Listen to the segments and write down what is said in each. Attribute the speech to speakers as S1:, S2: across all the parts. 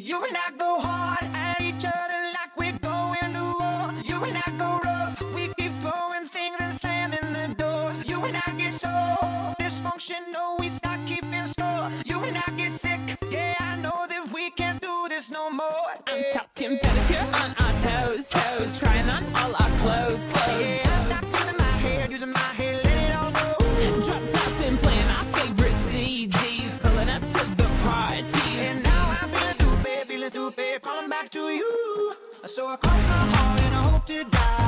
S1: You and I go hard at each other like we're going to war. You and I go rough. We keep throwing things and slamming the doors. You and I get so dysfunctional. We back to you. So I crossed my heart and I hope to die.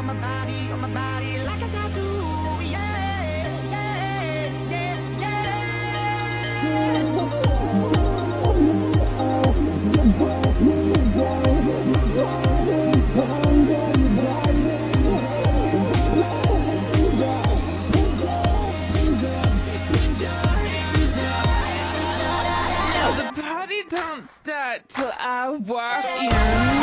S1: on my body, on my body like a tattoo. Yeah, yeah, yeah, yeah.
S2: don't start till I walk in.